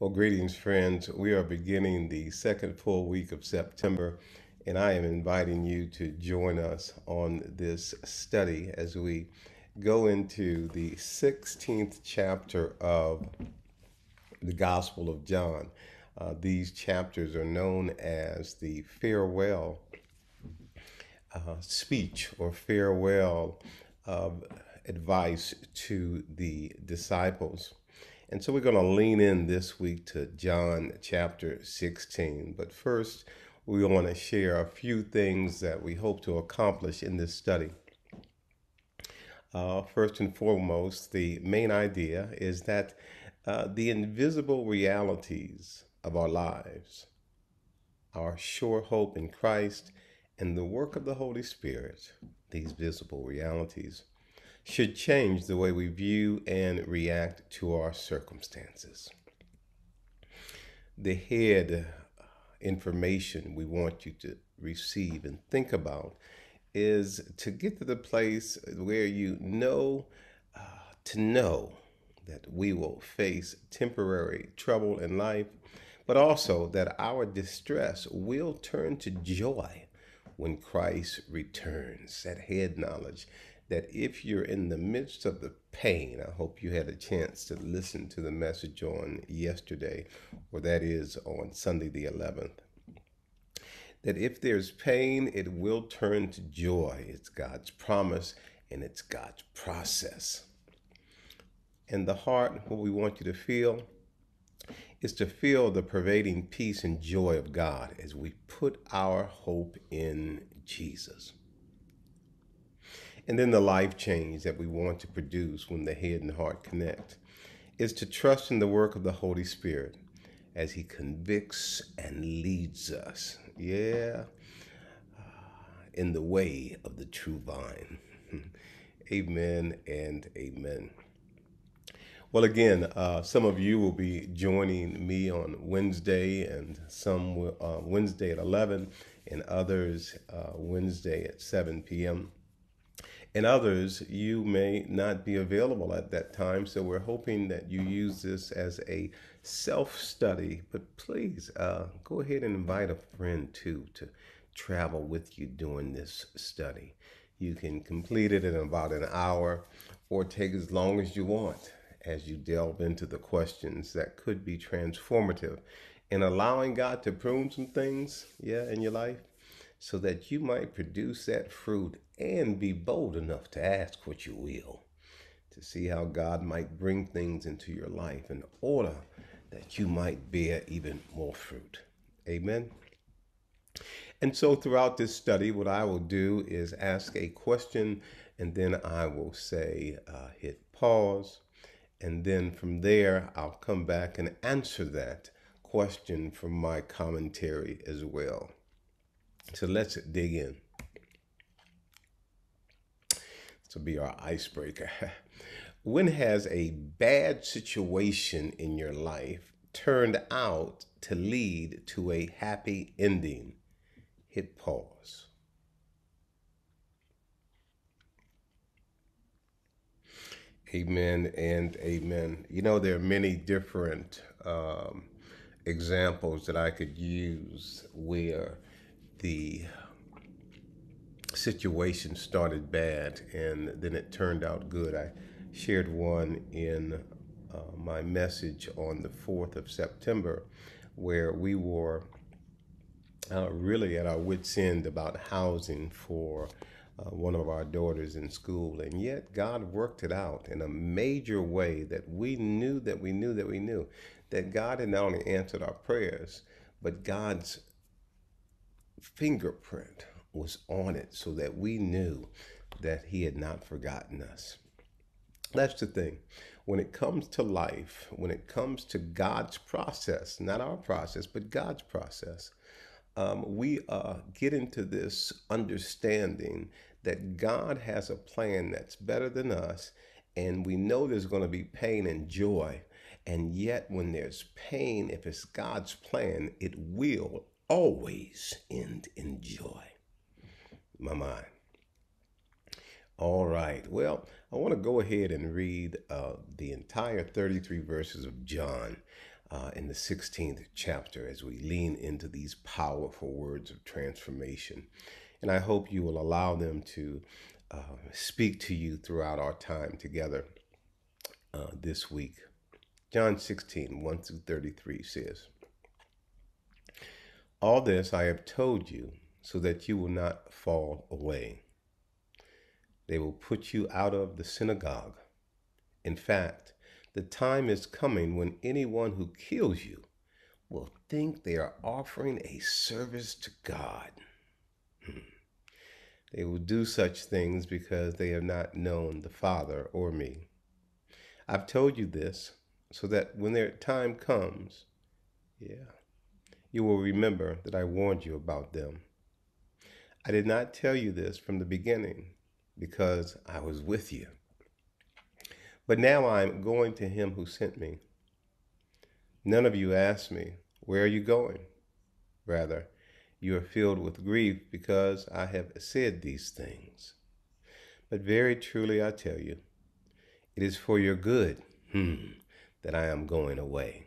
Well, greetings, friends. We are beginning the second full week of September, and I am inviting you to join us on this study as we go into the 16th chapter of the Gospel of John. Uh, these chapters are known as the farewell uh, speech or farewell of advice to the disciples. And so we're going to lean in this week to John chapter 16. But first, we want to share a few things that we hope to accomplish in this study. Uh, first and foremost, the main idea is that uh, the invisible realities of our lives, our sure hope in Christ, and the work of the Holy Spirit, these visible realities, should change the way we view and react to our circumstances. The head information we want you to receive and think about is to get to the place where you know uh, to know that we will face temporary trouble in life, but also that our distress will turn to joy when Christ returns. That head knowledge that if you're in the midst of the pain, I hope you had a chance to listen to the message on yesterday, or that is on Sunday the 11th. That if there's pain, it will turn to joy. It's God's promise and it's God's process. And the heart, what we want you to feel, is to feel the pervading peace and joy of God as we put our hope in Jesus. And then the life change that we want to produce when the head and heart connect is to trust in the work of the Holy Spirit as He convicts and leads us. Yeah, uh, in the way of the true vine. amen and amen. Well, again, uh, some of you will be joining me on Wednesday, and some uh, Wednesday at 11, and others uh, Wednesday at 7 p.m and others you may not be available at that time. So we're hoping that you use this as a self study. But please uh, go ahead and invite a friend too to travel with you during this study. You can complete it in about an hour or take as long as you want as you delve into the questions that could be transformative in allowing God to prune some things, yeah, in your life so that you might produce that fruit and be bold enough to ask what you will, to see how God might bring things into your life in order that you might bear even more fruit. Amen. And so, throughout this study, what I will do is ask a question, and then I will say, uh, hit pause. And then from there, I'll come back and answer that question from my commentary as well. So let's dig in. Will be our icebreaker. when has a bad situation in your life turned out to lead to a happy ending? Hit pause. Amen and amen. You know, there are many different um, examples that I could use where the situation started bad and then it turned out good. I shared one in uh, my message on the 4th of September where we were uh, really at our wits' end about housing for uh, one of our daughters in school. And yet God worked it out in a major way that we knew that we knew that we knew that God had not only answered our prayers, but God's fingerprint was on it so that we knew that he had not forgotten us. That's the thing. When it comes to life, when it comes to God's process, not our process, but God's process, um, we uh, get into this understanding that God has a plan that's better than us, and we know there's going to be pain and joy. And yet, when there's pain, if it's God's plan, it will always end in joy. My mind. All right. Well, I want to go ahead and read uh, the entire 33 verses of John. uh, in the 16th chapter as we lean into these powerful words of transformation. And I hope you will allow them to uh, speak to you throughout our time together uh, this week. John 16, 1 through 33 says, All this I have told you so that you will not fall away. They will put you out of the synagogue. In fact, the time is coming when anyone who kills you will think they are offering a service to God. Hmm. They will do such things because they have not known the Father or me. I've told you this so that when their time comes, yeah, you will remember that I warned you about them. I did not tell you this from the beginning because I was with you. But now I'm going to him who sent me. None of you asked me, Where are you going? Rather, you are filled with grief because I have said these things. But very truly I tell you, it is for your good hmm, that I am going away.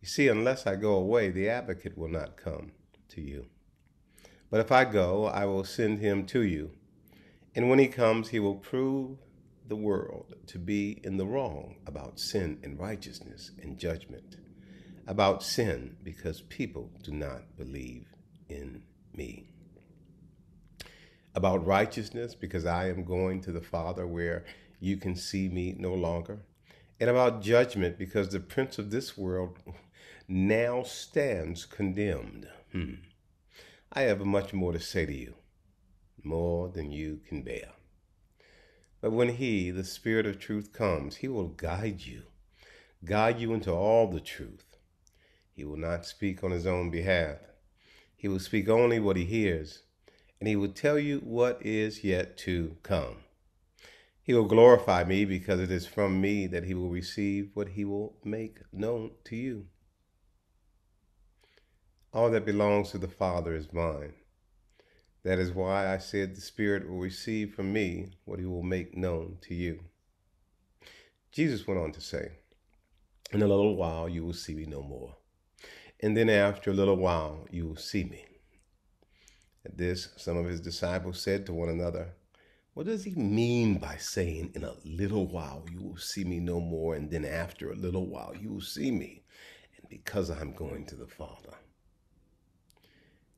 You see, unless I go away, the advocate will not come to you. But if I go, I will send him to you. And when he comes, he will prove the world to be in the wrong about sin and righteousness and judgment, about sin because people do not believe in me, about righteousness because I am going to the Father where you can see me no longer, and about judgment because the prince of this world now stands condemned. Hmm. I have much more to say to you, more than you can bear. But when He, the Spirit of truth, comes, He will guide you, guide you into all the truth. He will not speak on His own behalf. He will speak only what He hears, and He will tell you what is yet to come. He will glorify me because it is from me that He will receive what He will make known to you. All that belongs to the Father is mine. That is why I said the Spirit will receive from me what he will make known to you. Jesus went on to say, In a little while you will see me no more. And then after a little while you will see me. At this, some of his disciples said to one another, What does he mean by saying, In a little while you will see me no more, and then after a little while you will see me? And because I'm going to the Father.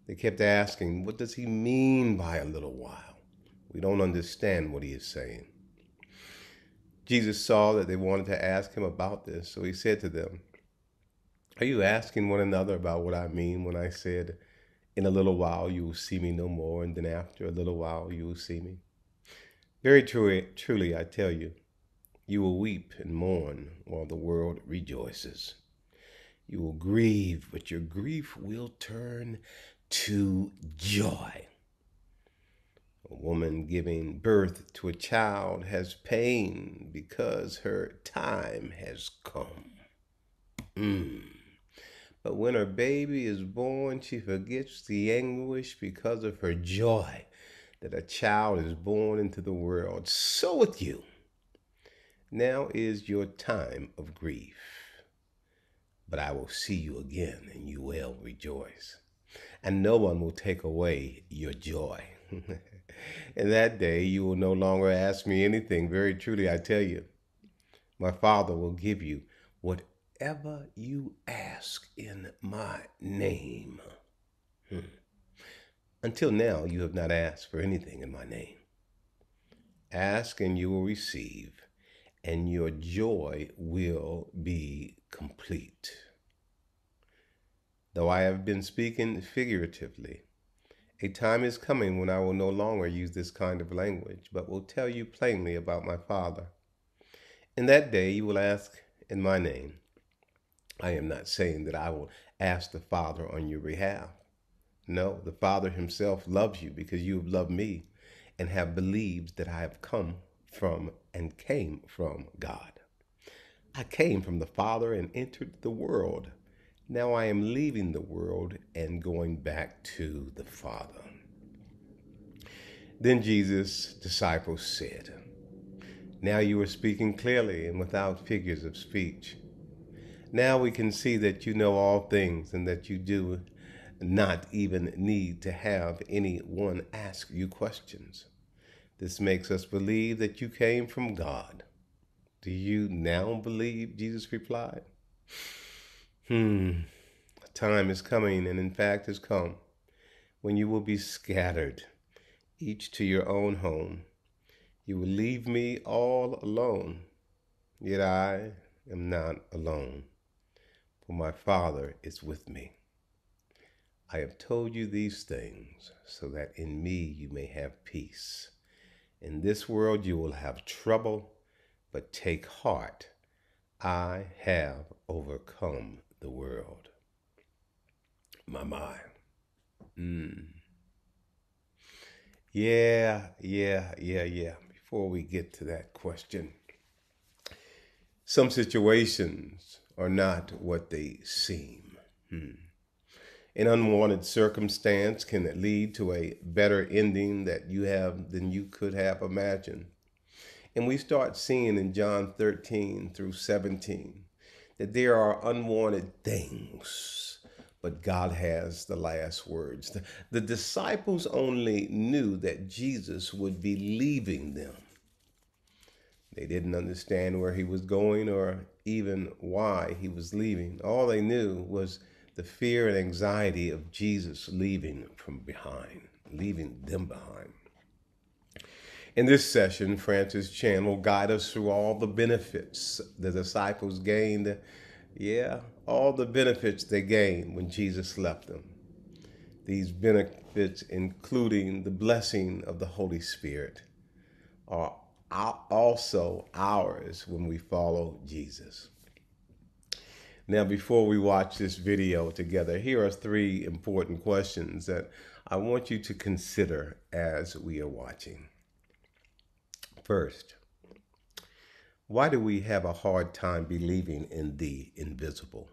They kept asking, What does he mean by a little while? We don't understand what he is saying. Jesus saw that they wanted to ask him about this, so he said to them, Are you asking one another about what I mean when I said, In a little while you will see me no more, and then after a little while you will see me? Very truly, truly, I tell you, you will weep and mourn while the world rejoices. You will grieve, but your grief will turn to joy. A woman giving birth to a child has pain because her time has come. Mm. But when her baby is born, she forgets the anguish because of her joy that a child is born into the world. So with you. Now is your time of grief. But I will see you again, and you will rejoice and no one will take away your joy. In that day, you will no longer ask me anything. Very truly, I tell you, my Father will give you whatever you ask in my name. Hmm. Until now, you have not asked for anything in my name. Ask and you will receive, and your joy will be complete. Though I have been speaking figuratively, a time is coming when I will no longer use this kind of language, but will tell you plainly about my Father. In that day you will ask in my name. I am not saying that I will ask the Father on your behalf. No, the Father himself loves you because you have loved me and have believed that I have come from and came from God. I came from the Father and entered the world. Now I am leaving the world and going back to the Father. Then Jesus' disciples said, Now you are speaking clearly and without figures of speech. Now we can see that you know all things and that you do not even need to have anyone ask you questions. This makes us believe that you came from God. Do you now believe? Jesus replied. Hmm, time is coming, and in fact has come, when you will be scattered, each to your own home. You will leave me all alone, yet I am not alone, for my Father is with me. I have told you these things so that in me you may have peace. In this world you will have trouble, but take heart. I have overcome the world. My mind. Mm. Yeah, yeah, yeah, yeah. Before we get to that question, some situations are not what they seem. Hmm. An unwanted circumstance can lead to a better ending that you have than you could have imagined. And we start seeing in John 13 through 17 that there are unwanted things, but God has the last words. The, the disciples only knew that Jesus would be leaving them. They didn't understand where he was going or even why he was leaving. All they knew was the fear and anxiety of Jesus leaving from behind, leaving them behind. In this session, Francis Chan will guide us through all the benefits the disciples gained. Yeah, all the benefits they gained when Jesus left them. These benefits, including the blessing of the Holy Spirit, are also ours when we follow Jesus. Now, before we watch this video together, here are three important questions that I want you to consider as we are watching. First, why do we have a hard time believing in the invisible?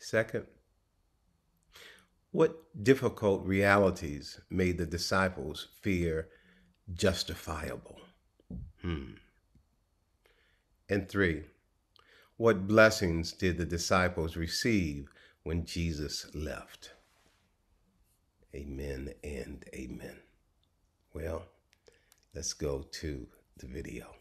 Second, what difficult realities made the disciples fear justifiable? Hmm. And three, what blessings did the disciples receive when Jesus left? Amen and amen. Well, Let's go to the video.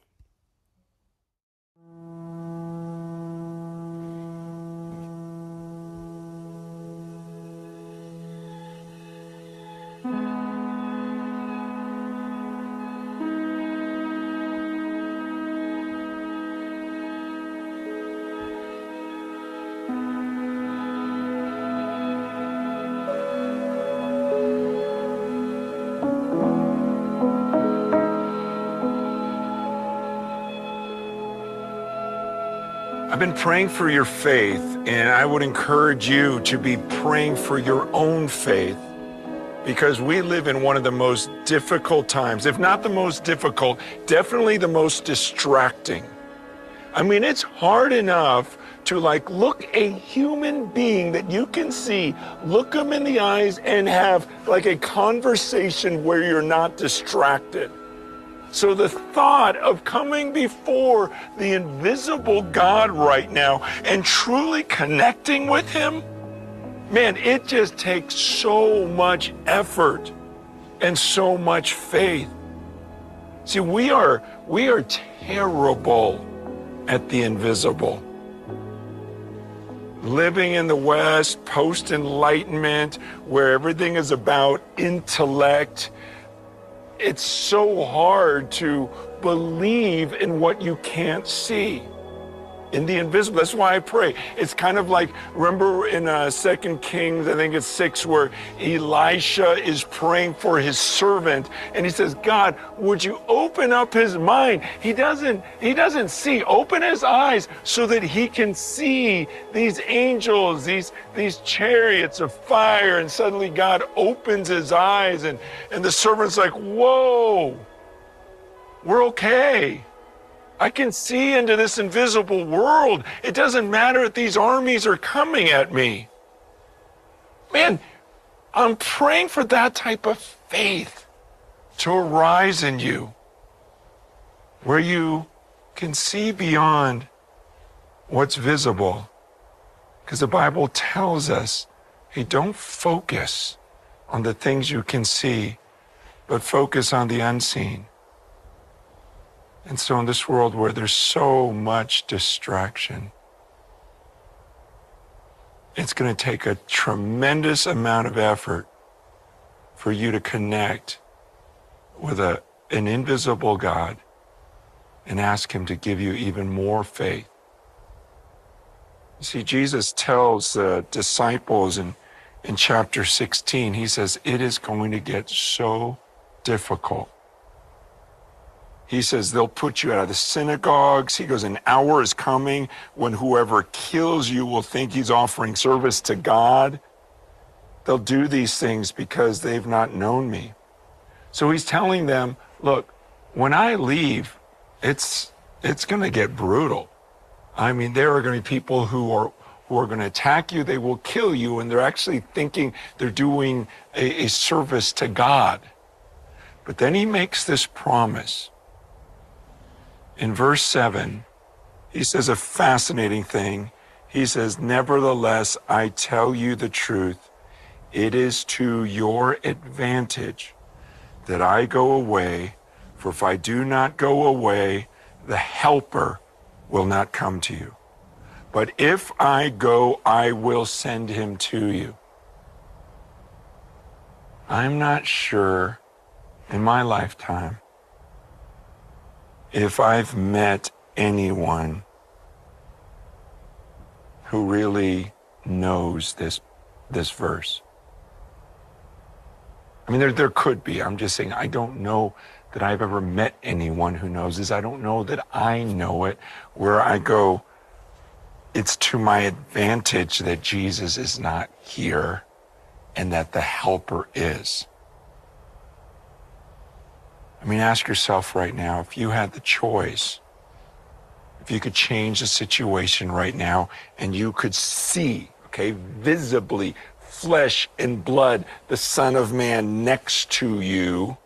Praying for your faith, and I would encourage you to be praying for your own faith because we live in one of the most difficult times, if not the most difficult, definitely the most distracting. I mean, it's hard enough to like look a human being that you can see, look them in the eyes and have like a conversation where you're not distracted. So the thought of coming before the invisible God right now and truly connecting with Him, man, it just takes so much effort and so much faith. See, we are we are terrible at the invisible. Living in the West, post enlightenment, where everything is about intellect it's so hard to believe in what you can't see in the invisible. That's why I pray. It's kind of like remember in uh, Second Kings, I think it's six, where Elisha is praying for his servant, and he says, "God, would you open up his mind? He doesn't. He doesn't see. Open his eyes so that he can see these angels, these these chariots of fire." And suddenly God opens his eyes, and and the servant's like, "Whoa, we're okay." I can see into this invisible world. It doesn't matter if these armies are coming at me. Man, I'm praying for that type of faith to arise in you where you can see beyond what's visible. Because the Bible tells us, hey, don't focus on the things you can see, but focus on the unseen. And so, in this world where there's so much distraction, it's going to take a tremendous amount of effort for you to connect with a, an invisible God and ask Him to give you even more faith. You see, Jesus tells the disciples in, in chapter 16, He says, It is going to get so difficult he says they'll put you out of the synagogues. He goes, an hour is coming when whoever kills you will think he's offering service to God. They'll do these things because they've not known me. So he's telling them, look, when I leave, it's it's going to get brutal. I mean, there are going to be people who are who are going to attack you. They will kill you, and they're actually thinking they're doing a, a service to God. But then he makes this promise in verse 7, he says a fascinating thing. He says, Nevertheless, I tell you the truth. It is to your advantage that I go away, for if I do not go away, the Helper will not come to you. But if I go, I will send him to you. I'm not sure in my lifetime if I've met anyone who really knows this this verse. I mean, there, there could be. I'm just saying, I don't know that I've ever met anyone who knows this. I don't know that I know it, where I go, it's to my advantage that Jesus is not here and that the helper is. I mean, ask yourself right now if you had the choice, if you could change the situation right now and you could see, okay, visibly, flesh and blood, the Son of Man next to you.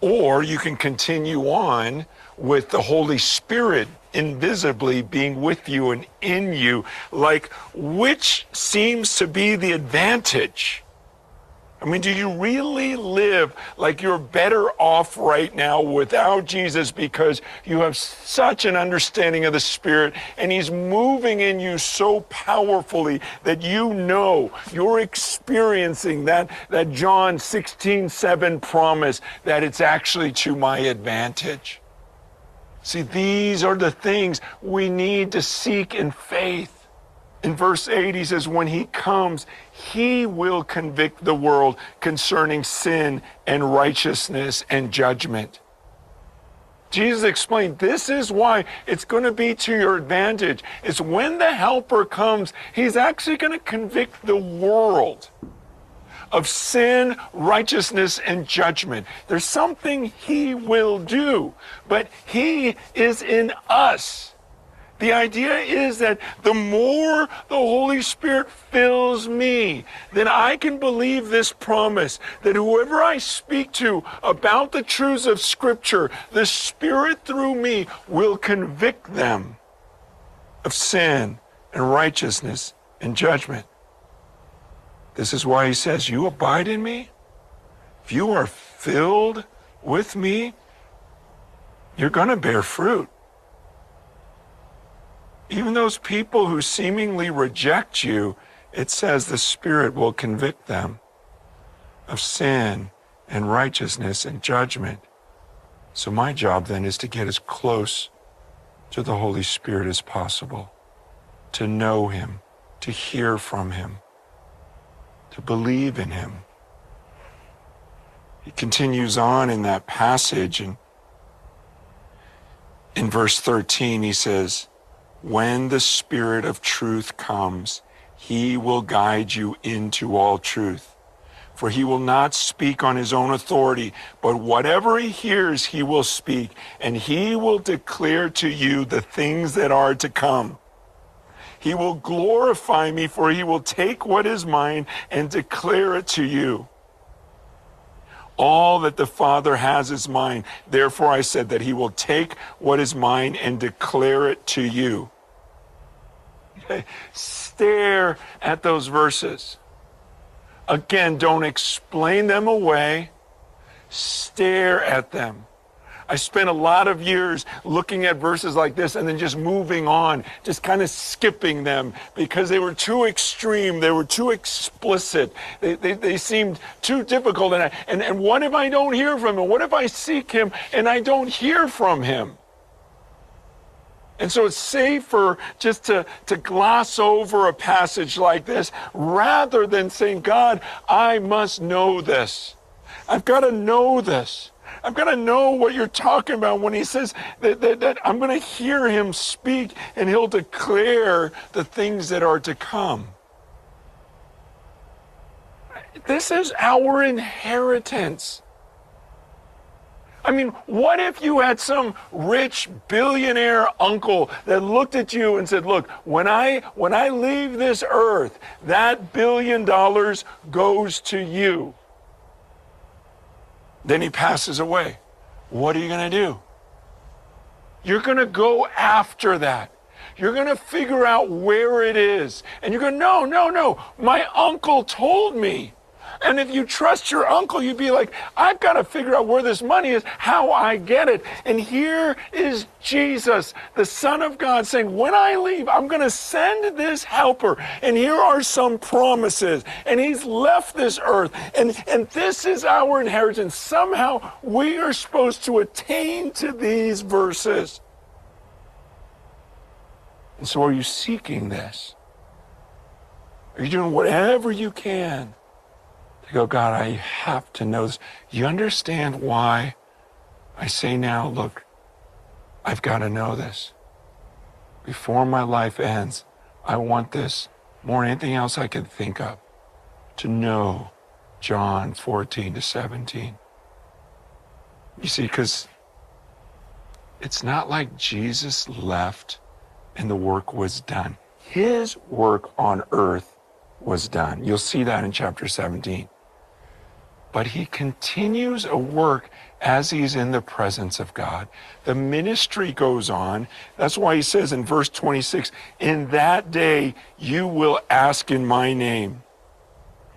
Or you can continue on with the Holy Spirit invisibly being with you and in you. Like, which seems to be the advantage? I mean, do you really live like you're better off right now without Jesus because you have such an understanding of the Spirit and He's moving in you so powerfully that you know you're experiencing that, that John 16, 7 promise that it's actually to my advantage? See, these are the things we need to seek in faith. In verse 8, he says, When he comes, he will convict the world concerning sin and righteousness and judgment. Jesus explained this is why it's going to be to your advantage. It's when the helper comes, he's actually going to convict the world of sin, righteousness, and judgment. There's something he will do, but he is in us. The idea is that the more the Holy Spirit fills me, then I can believe this promise that whoever I speak to about the truths of Scripture, the Spirit through me will convict them of sin and righteousness and judgment. This is why he says, You abide in me. If you are filled with me, you're going to bear fruit. Even those people who seemingly reject you, it says the Spirit will convict them of sin and righteousness and judgment. So my job then is to get as close to the Holy Spirit as possible, to know Him, to hear from Him, to believe in Him. He continues on in that passage and in verse 13 he says, when the Spirit of truth comes, he will guide you into all truth. For he will not speak on his own authority, but whatever he hears, he will speak, and he will declare to you the things that are to come. He will glorify me, for he will take what is mine and declare it to you. All that the Father has is mine. Therefore, I said that he will take what is mine and declare it to you. Stare at those verses. Again, don't explain them away. Stare at them. I spent a lot of years looking at verses like this and then just moving on, just kind of skipping them because they were too extreme. They were too explicit. They, they, they seemed too difficult. And, I, and, and what if I don't hear from him? What if I seek him and I don't hear from him? And so it's safer just to, to gloss over a passage like this rather than saying, God, I must know this. I've got to know this. I've got to know what you're talking about when he says that, that, that I'm going to hear him speak and he'll declare the things that are to come. This is our inheritance. I mean, what if you had some rich billionaire uncle that looked at you and said, "Look, when I when I leave this earth, that billion dollars goes to you." Then he passes away. What are you going to do? You're going to go after that. You're going to figure out where it is. And you're going, no, no, no. My uncle told me. And if you trust your uncle, you'd be like, I've got to figure out where this money is, how I get it. And here is Jesus, the Son of God, saying, When I leave, I'm going to send this helper. And here are some promises. And he's left this earth. And, and this is our inheritance. Somehow we are supposed to attain to these verses. And so, are you seeking this? Are you doing whatever you can? To go, God, I have to know this. You understand why I say now, look, I've got to know this. Before my life ends, I want this more than anything else I could think of to know John 14 to 17. You see, because it's not like Jesus left and the work was done. His work on earth was done. You'll see that in chapter 17 but he continues a work as he's in the presence of God. The ministry goes on. That's why he says in verse 26, in that day you will ask in my name.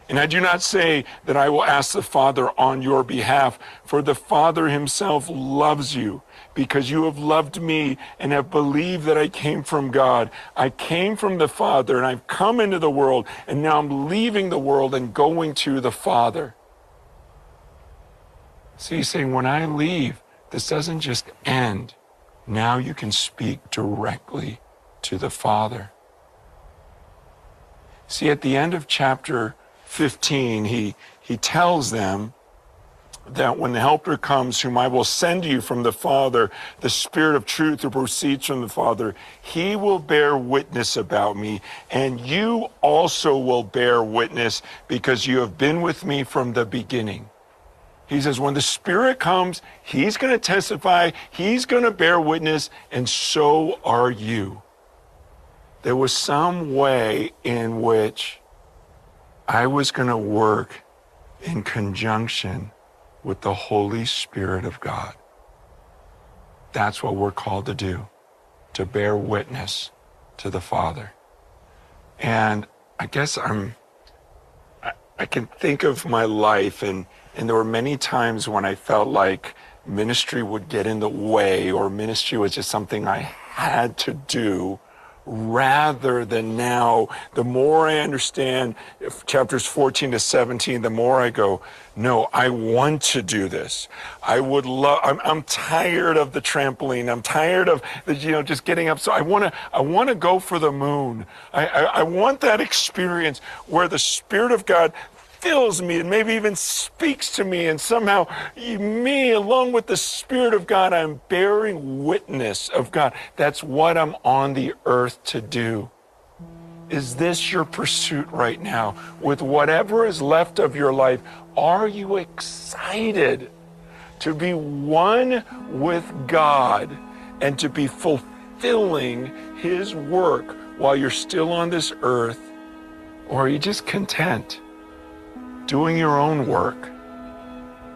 And I do not say that I will ask the Father on your behalf, for the Father himself loves you because you have loved me and have believed that I came from God. I came from the Father and I've come into the world and now I'm leaving the world and going to the Father. So he's saying, when I leave, this doesn't just end. Now you can speak directly to the Father. See, at the end of chapter 15, he, he tells them that when the Helper comes, whom I will send you from the Father, the Spirit of truth who proceeds from the Father, he will bear witness about me, and you also will bear witness because you have been with me from the beginning. He says, when the Spirit comes, He's going to testify, He's going to bear witness, and so are you. There was some way in which I was going to work in conjunction with the Holy Spirit of God. That's what we're called to do, to bear witness to the Father. And I guess I'm, I, I can think of my life and and there were many times when I felt like ministry would get in the way or ministry was just something I had to do rather than now. The more I understand chapters 14 to 17, the more I go, no, I want to do this. I would love, I'm, I'm tired of the trampoline. I'm tired of the, you know, just getting up. So I want to, I want to go for the moon. I, I, I want that experience where the Spirit of God fills me and maybe even speaks to me. And somehow, me, along with the Spirit of God, I'm bearing witness of God. That's what I'm on the earth to do. Is this your pursuit right now? With whatever is left of your life, are you excited to be one with God and to be fulfilling His work while you're still on this earth? Or are you just content? Doing your own work,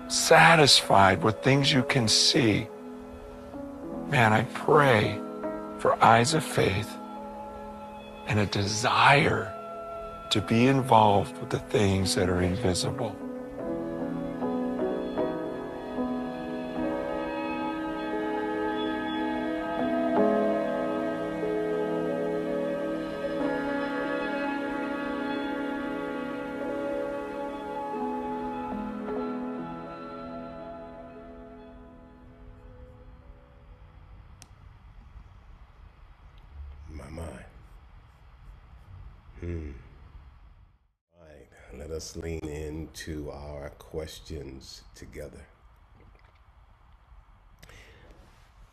satisfied with things you can see. Man, I pray for eyes of faith and a desire to be involved with the things that are invisible. Us lean into our questions together.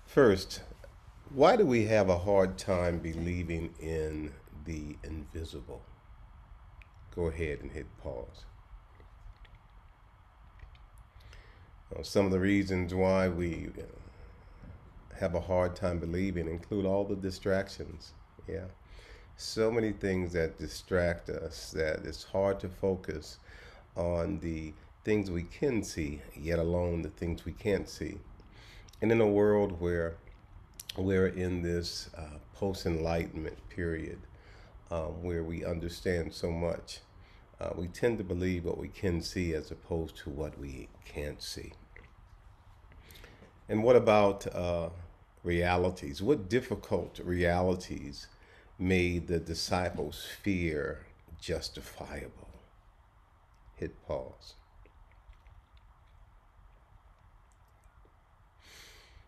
First, why do we have a hard time believing in the invisible? Go ahead and hit pause. Some of the reasons why we have a hard time believing include all the distractions. Yeah. So many things that distract us that it's hard to focus on the things we can see, yet alone the things we can't see. And in a world where we're in this uh, post enlightenment period um, where we understand so much, uh, we tend to believe what we can see as opposed to what we can't see. And what about uh, realities? What difficult realities made the disciples' fear justifiable? Hit pause.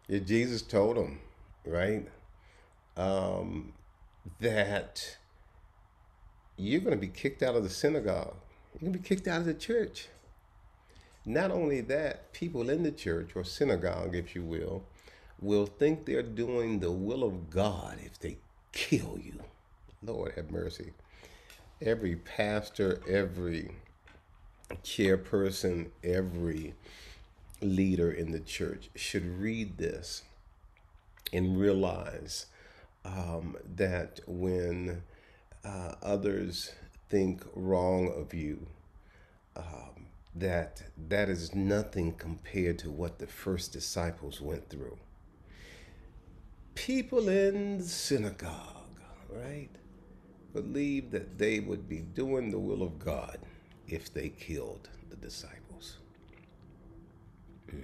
Yeah, Jesus told them, right, um, that you're going to be kicked out of the synagogue. You're going to be kicked out of the church. Not only that, people in the church or synagogue, if you will, will think they're doing the will of God if they kill you. Lord have mercy. Every pastor, every chairperson, every leader in the church should read this and realize um, that when uh, others think wrong of you, um, that that is nothing compared to what the first disciples went through. People in the synagogue, right, believed that they would be doing the will of God if they killed the disciples. Hmm.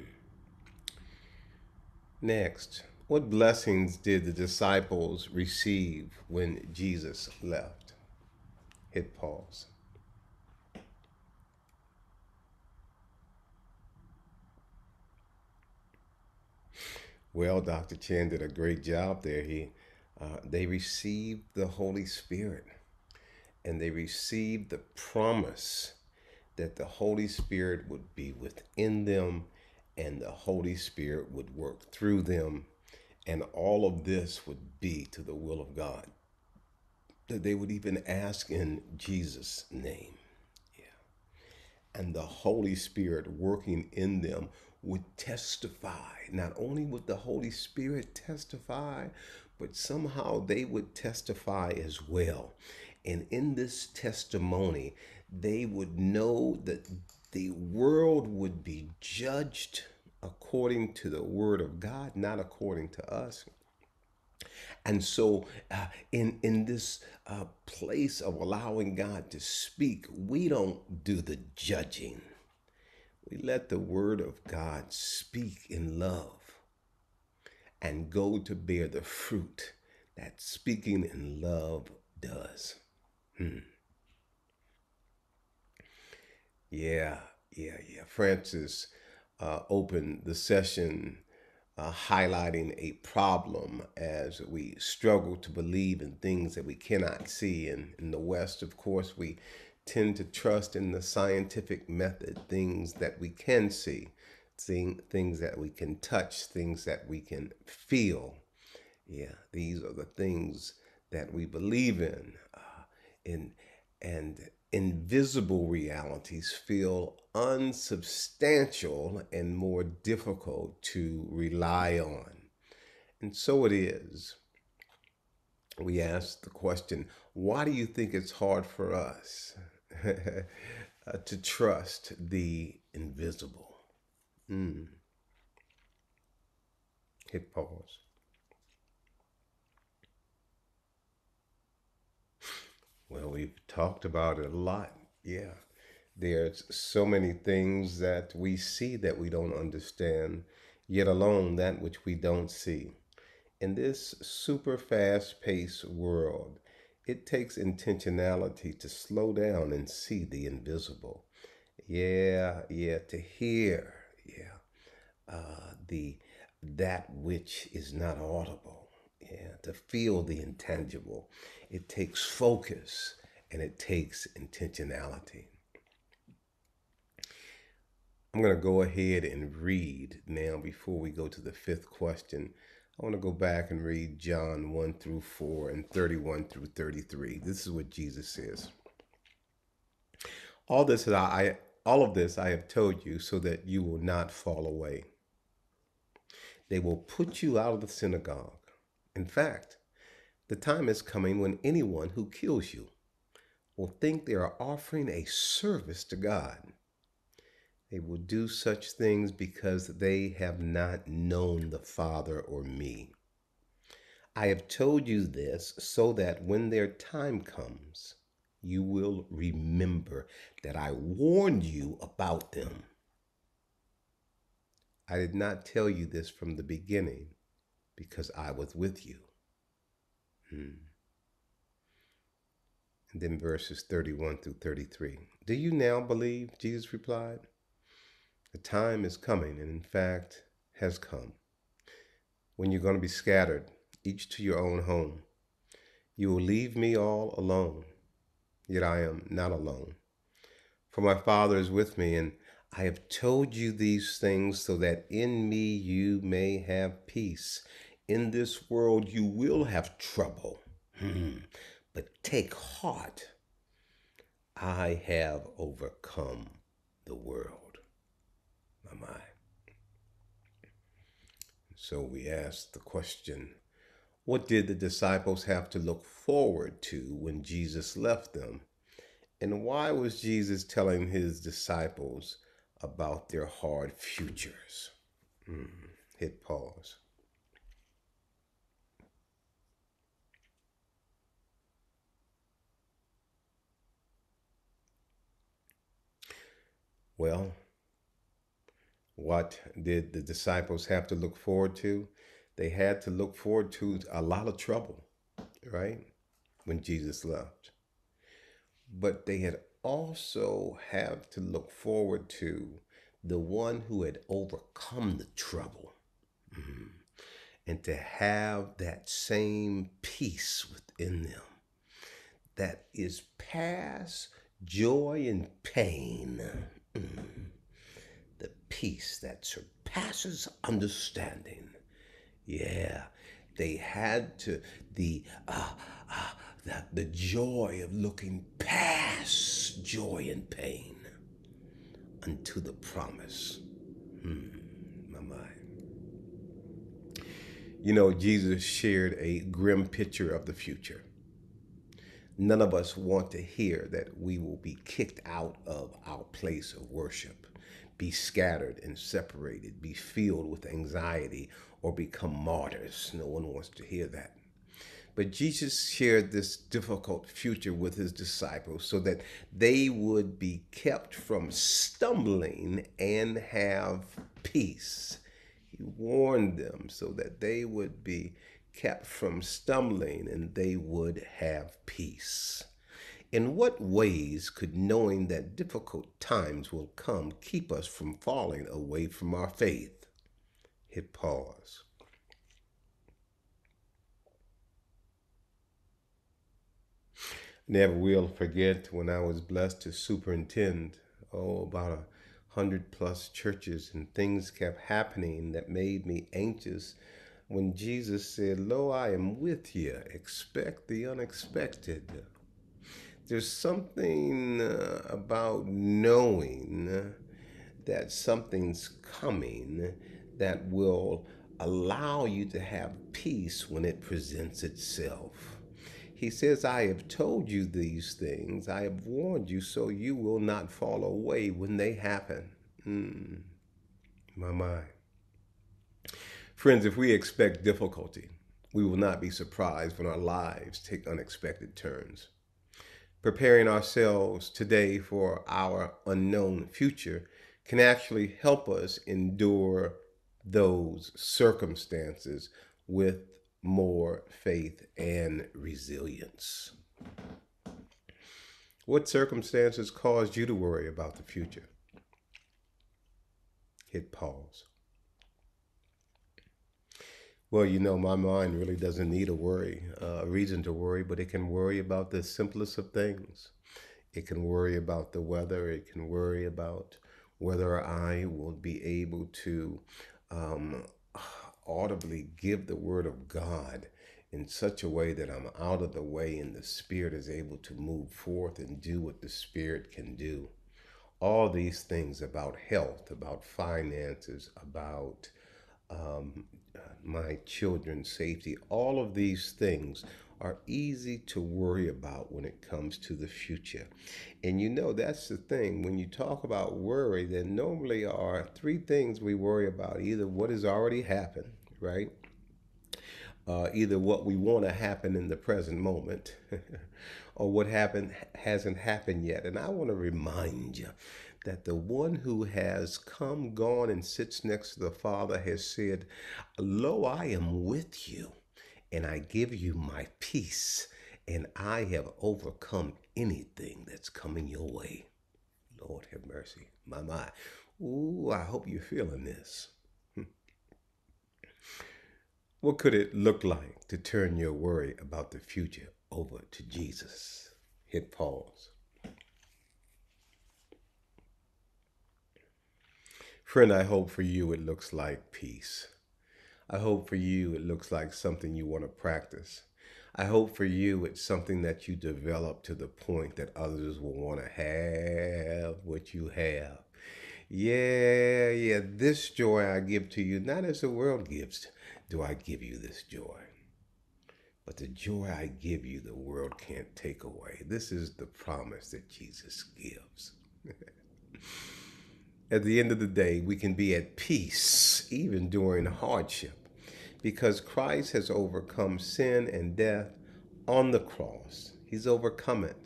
Next, what blessings did the disciples receive when Jesus left? Hit pause. Well, Dr. Chen did a great job there. He, uh, they received the Holy Spirit and they received the promise that the Holy Spirit would be within them and the Holy Spirit would work through them. And all of this would be to the will of God. That they would even ask in Jesus' name. Yeah. And the Holy Spirit working in them would testify. Not only would the Holy Spirit testify, but somehow they would testify as well. And in this testimony, they would know that the world would be judged according to the word of God, not according to us. And so, uh, in in this uh, place of allowing God to speak, we don't do the judging. We let the word of God speak in love and go to bear the fruit that speaking in love does. Hmm. Yeah, yeah, yeah. Francis uh, opened the session uh, highlighting a problem as we struggle to believe in things that we cannot see. And in the West, of course, we tend to trust in the scientific method, things that we can see, seeing things that we can touch, things that we can feel. Yeah, these are the things that we believe in. Uh, in and invisible realities feel unsubstantial and more difficult to rely on. And so it is. We ask the question why do you think it's hard for us uh, to trust the invisible? Mm. Hit pause. Well, we've talked about it a lot. Yeah. There's so many things that we see that we don't understand, yet alone that which we don't see. In this super fast paced world, it takes intentionality to slow down and see the invisible. Yeah, yeah, to hear, yeah, uh, the that which is not audible. Yeah, to feel the intangible. It takes focus and it takes intentionality. I'm going to go ahead and read now before we go to the fifth question. I want to go back and read John 1 through 4 and 31 through 33. This is what Jesus says. All this I all of this I have told you so that you will not fall away. They will put you out of the synagogue. In fact, the time is coming when anyone who kills you will think they are offering a service to God. They will do such things because they have not known the Father or me. I have told you this so that when their time comes, you will remember that I warned you about them. I did not tell you this from the beginning because I was with you. Hmm. And then verses 31 through 33. Do you now believe? Jesus replied. The time is coming, and in fact has come, when you're going to be scattered, each to your own home. You will leave me all alone, yet I am not alone. For my Father is with me, and I have told you these things so that in me you may have peace. In this world you will have trouble, hmm. but take heart. I have overcome the world my mind. So we ask the question what did the disciples have to look forward to when Jesus left them? And why was Jesus telling his disciples about their hard futures? Mm, hit pause. Well, what did the disciples have to look forward to? They had to look forward to a lot of trouble, right? When Jesus left. But they had also have to look forward to the one who had overcome the trouble. Mm-hmm. And to have that same peace within them that is past joy and pain. Mm-hmm the peace that surpasses understanding. Yeah, they had to the uh, uh, the, the joy of looking past joy and pain unto the promise. Hmm, my mind. You know, Jesus shared a grim picture of the future. None of us want to hear that we will be kicked out of our place of worship be scattered and separated, be filled with anxiety, or become martyrs. No one wants to hear that. But Jesus shared this difficult future with his disciples so that they would be kept from stumbling and have peace. He warned them so that they would be kept from stumbling and they would have peace. In what ways could knowing that difficult times will come keep us from falling away from our faith? Hit pause. Never will forget when I was blessed to superintend, oh, about a hundred plus churches, and things kept happening that made me anxious. When Jesus said, Lo, I am with you, expect the unexpected there's something uh, about knowing that something's coming that will allow you to have peace when it presents itself. He says, I have told you these things, I have warned you so you will not fall away when they happen. Mm, My mind. Friends, if we expect difficulty, we will not be surprised when our lives take unexpected turns. Preparing ourselves today for our unknown future can actually help us endure those circumstances with more faith and resilience. What circumstances caused you to worry about the future? Hit pause. Well, you know, my mind really doesn't need a worry, uh, a reason to worry, but it can worry about the simplest of things. It can worry about the weather. It can worry about whether I will be able to um, audibly give the word of God in such a way that I'm out of the way and the Spirit is able to move forth and do what the Spirit can do. All these things about health, about finances, about um, my children's safety, all of these things are easy to worry about when it comes to the future. And you know, that's the thing. When you talk about worry, there normally are three things we worry about either what has already happened, right? Uh, either what we want to happen in the present moment or what happened hasn't happened yet. And I want to remind you that the one who has come, gone, and sits next to the Father has said, Lo, I am with you and I give you my peace, and I have overcome anything that's coming your way. Lord have mercy. My, my. Ooh, I hope you're feeling this. Hmm. What could it look like to turn your worry about the future over to Jesus? Hit pause. Friend, I hope for you it looks like peace. I hope for you it looks like something you want to practice. I hope for you it's something that you develop to the point that others will want to have what you have. Yeah, yeah, this joy I give to you, not as the world gives, do I give you this joy. But the joy I give you, the world can't take away. This is the promise that Jesus gives. at the end of the day, we can be at peace even during hardship because Christ has overcome sin and death on the cross. He's overcome it.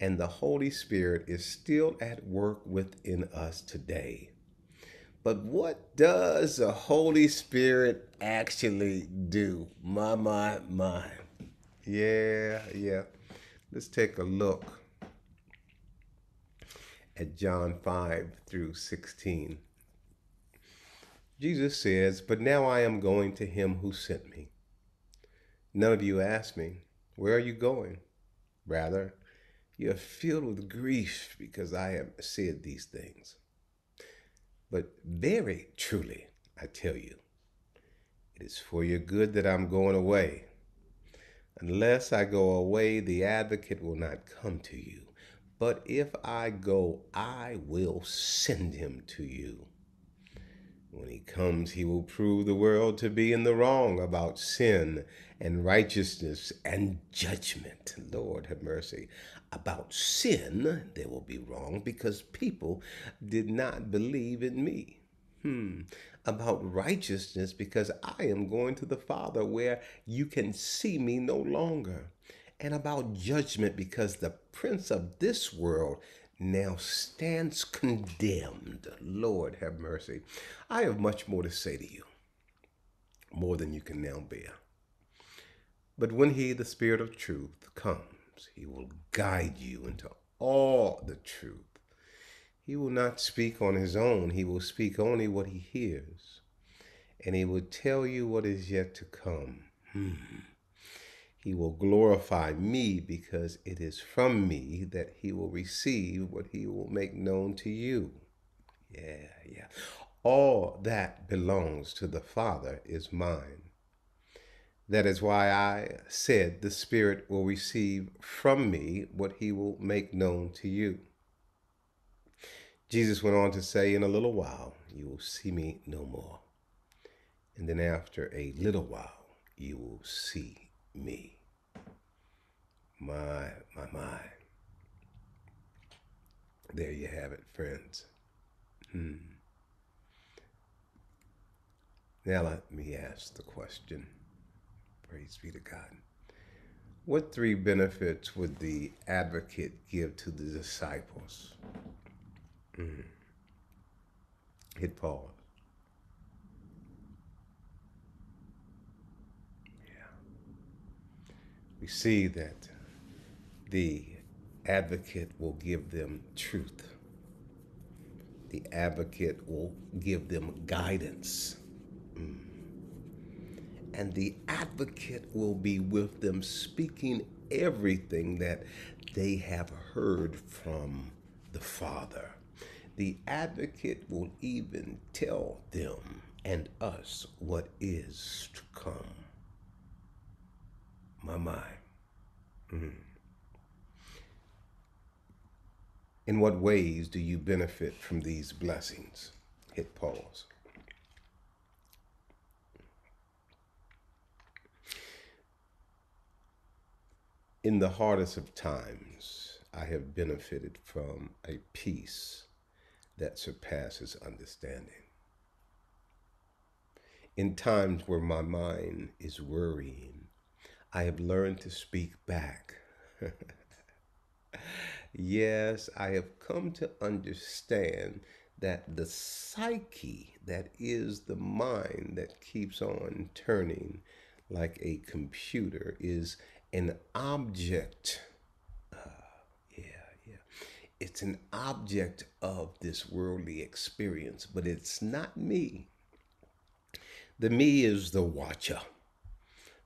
And the Holy Spirit is still at work within us today. But what does the Holy Spirit actually do? My, my, my. Yeah, yeah. Let's take a look at John 5 through 16. Jesus says, But now I am going to him who sent me. None of you ask me, Where are you going? Rather, you are filled with grief because I have said these things. But very truly, I tell you, it is for your good that I'm going away. Unless I go away, the advocate will not come to you. But if I go, I will send him to you. When he comes, he will prove the world to be in the wrong about sin and righteousness and judgment. Lord have mercy. About sin, they will be wrong because people did not believe in me. Hmm. About righteousness because I am going to the Father where you can see me no longer and about judgment because the prince of this world now stands condemned. Lord have mercy. I have much more to say to you, more than you can now bear. But when he, the Spirit of truth, comes, he will guide you into all the truth. He will not speak on his own, he will speak only what he hears, and he will tell you what is yet to come. Hmm. He will glorify me because it is from me that he will receive what he will make known to you. Yeah, yeah. All that belongs to the Father is mine. That is why I said the Spirit will receive from me what he will make known to you. Jesus went on to say, In a little while, you will see me no more. And then after a little while, you will see me. My, my, my. There you have it, friends. Hmm. Now let me ask the question. Praise be to God. What three benefits would the advocate give to the disciples? Mm. Hit pause. We see that the advocate will give them truth. The advocate will give them guidance. Mm. And the advocate will be with them, speaking everything that they have heard from the Father. The advocate will even tell them and us what is to come. My mind. Mm. In what ways do you benefit from these blessings? Hit pause. In the hardest of times, I have benefited from a peace that surpasses understanding. In times where my mind is worrying, I have learned to speak back. yes, I have come to understand that the psyche that is the mind that keeps on turning like a computer is an object. Uh, yeah, yeah. It's an object of this worldly experience, but it's not me. The me is the watcher,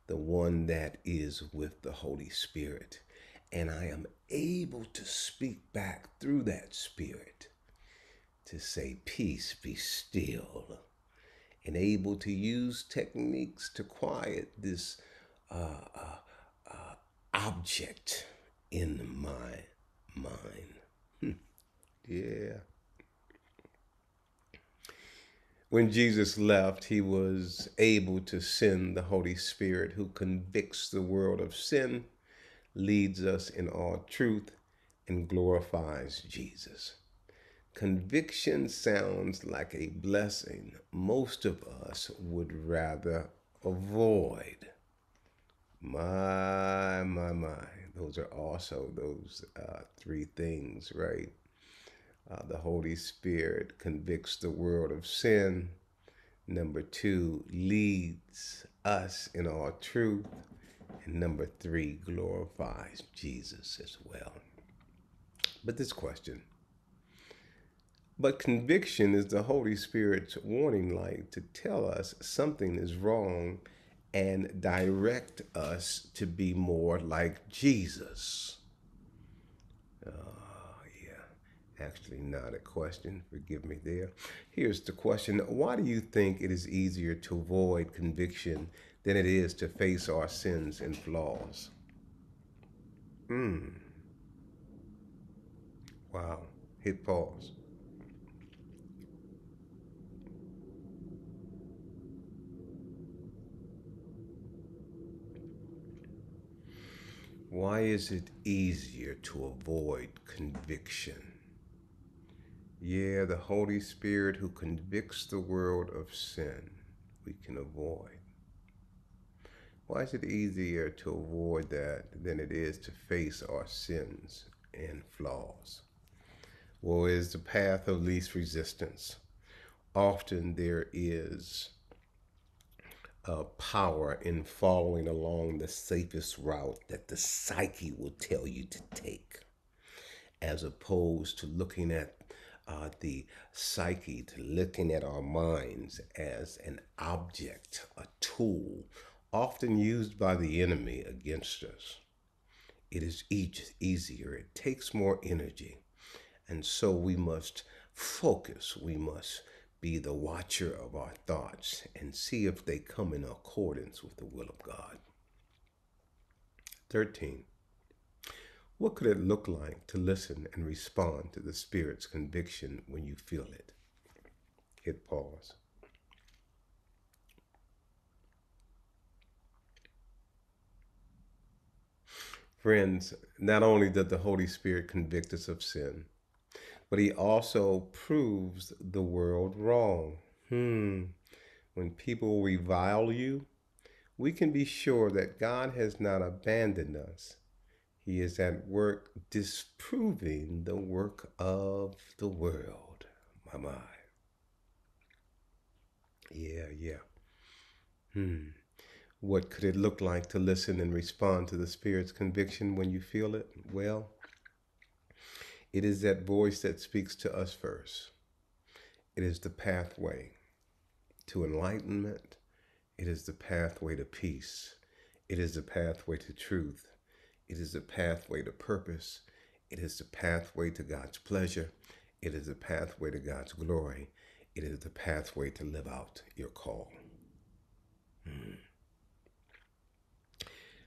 the one that is with the Holy Spirit. And I am able to speak back through that Spirit to say, Peace, be still, and able to use techniques to quiet this uh, uh, object in my mind. yeah. When Jesus left, he was able to send the Holy Spirit who convicts the world of sin, leads us in all truth, and glorifies Jesus. Conviction sounds like a blessing most of us would rather avoid. My, my, my. Those are also those uh, three things, right? Uh, the Holy Spirit convicts the world of sin. Number two, leads us in all truth. And number three, glorifies Jesus as well. But this question, but conviction is the Holy Spirit's warning light to tell us something is wrong and direct us to be more like Jesus? Uh, actually, not a question. Forgive me there. Here's the question Why do you think it is easier to avoid conviction than it is to face our sins and flaws? Hmm. Wow. Hit pause. Why is it easier to avoid conviction? Yeah, the Holy Spirit who convicts the world of sin, we can avoid. Why is it easier to avoid that than it is to face our sins and flaws? Well, is the path of least resistance. Often there is uh, power in following along the safest route that the psyche will tell you to take, as opposed to looking at uh, the psyche, to looking at our minds as an object, a tool, often used by the enemy against us. It is each easier, it takes more energy. And so we must focus, we must be the watcher of our thoughts and see if they come in accordance with the will of God. 13. What could it look like to listen and respond to the Spirit's conviction when you feel it? Hit pause. Friends, not only does the Holy Spirit convict us of sin, but he also proves the world wrong. Hmm. when people revile you, we can be sure that God has not abandoned us. He is at work disproving the work of the world. My mind. Yeah, yeah. Hmm. What could it look like to listen and respond to the Spirit's conviction when you feel it? Well, it is that voice that speaks to us first. It is the pathway to enlightenment. It is the pathway to peace. It is the pathway to truth. It is the pathway to purpose. It is the pathway to God's pleasure. It is the pathway to God's glory. It is the pathway to live out your call. Hmm.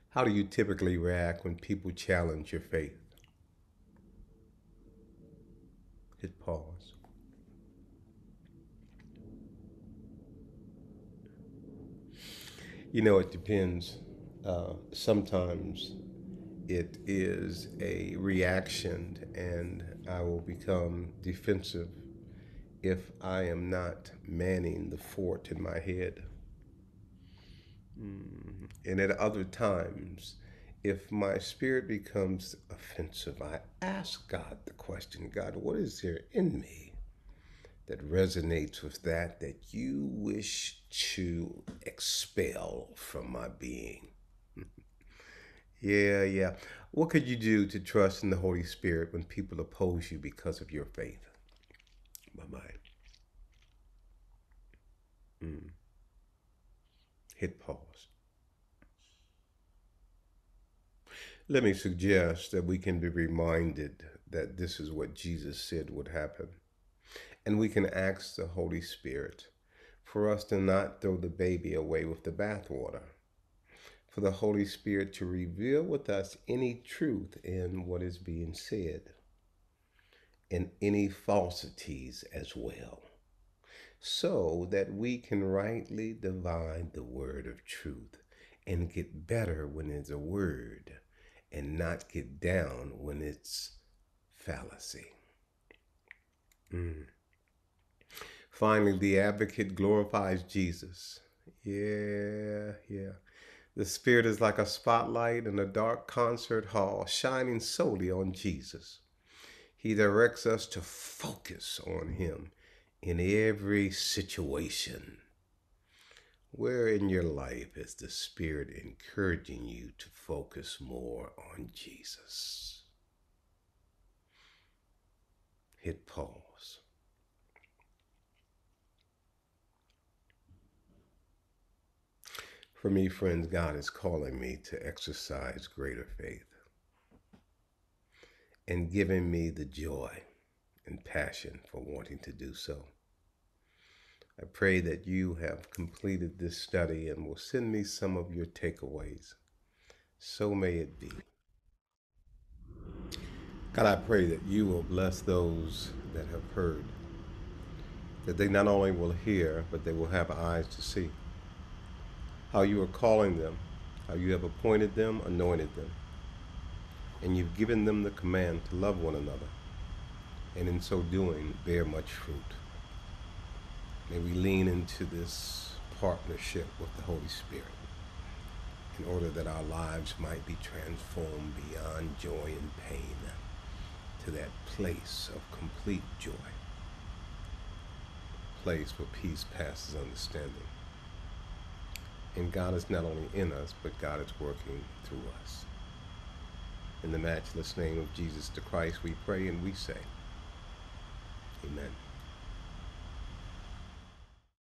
How do you typically react when people challenge your faith? Hit pause. You know, it depends. Uh, sometimes it is a reaction, and I will become defensive if I am not manning the fort in my head. Mm. And at other times, if my spirit becomes offensive, I ask God the question God, what is there in me that resonates with that that you wish to expel from my being. Yeah, yeah. What could you do to trust in the Holy Spirit when people oppose you because of your faith? My mind. Mm. Hit pause. Let me suggest that we can be reminded that this is what Jesus said would happen and we can ask the Holy Spirit for us to not throw the baby away with the bathwater, for the Holy Spirit to reveal with us any truth in what is being said, and any falsities as well, so that we can rightly divide the word of truth and get better when it's a word and not get down when it's fallacy. Mm. Finally, the advocate glorifies Jesus. Yeah, yeah. The Spirit is like a spotlight in a dark concert hall, shining solely on Jesus. He directs us to focus on Him in every situation. Where in your life is the Spirit encouraging you to focus more on Jesus? Hit pause. For me, friends, God is calling me to exercise greater faith and giving me the joy and passion for wanting to do so. I pray that you have completed this study and will send me some of your takeaways. So may it be. God, I pray that you will bless those that have heard, that they not only will hear, but they will have eyes to see how you are calling them, how you have appointed them, anointed them, and you've given them the command to love one another, and in so doing, bear much fruit. May we lean into this partnership with the Holy Spirit in order that our lives might be transformed beyond joy and pain to that place of complete joy, place where peace passes understanding and God is not only in us, but God is working through us. In the matchless name of Jesus the Christ, we pray and we say, Amen.